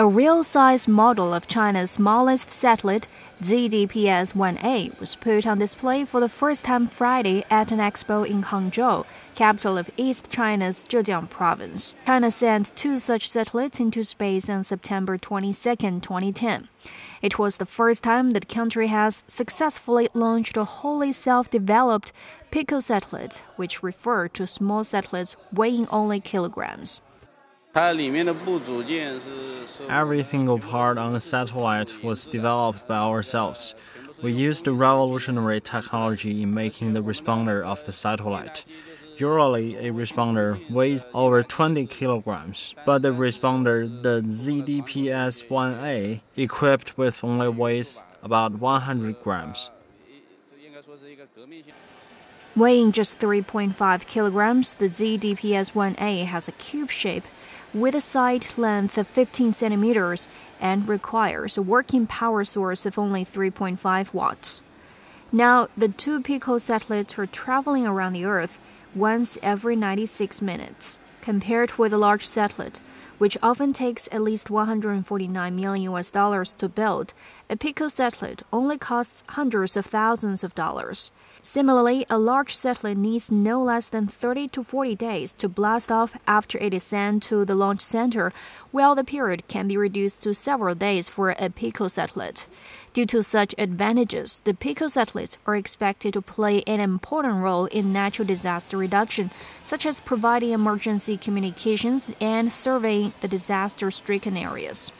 A real size model of China's smallest satellite, ZDPS 1A, was put on display for the first time Friday at an expo in Hangzhou, capital of East China's Zhejiang province. China sent two such satellites into space on September 22, 2010. It was the first time that the country has successfully launched a wholly self developed picosatellite, which refer to small satellites weighing only kilograms. Every single part on the satellite was developed by ourselves. We used revolutionary technology in making the responder of the satellite. Usually, a responder weighs over 20 kilograms, but the responder, the ZDPS 1A, equipped with only weighs about 100 grams. Weighing just 3.5 kilograms, the ZDPS 1A has a cube shape with a side length of 15 centimeters and requires a working power source of only 3.5 watts. Now, the two Pico satellites are traveling around the Earth once every 96 minutes, compared with a large satellite, which often takes at least 149 million US dollars to build. A Pico satellite only costs hundreds of thousands of dollars. Similarly, a large satellite needs no less than 30 to 40 days to blast off after it is sent to the launch center, while the period can be reduced to several days for a Pico satellite. Due to such advantages, the Pico satellites are expected to play an important role in natural disaster reduction, such as providing emergency communications and surveying the disaster stricken areas.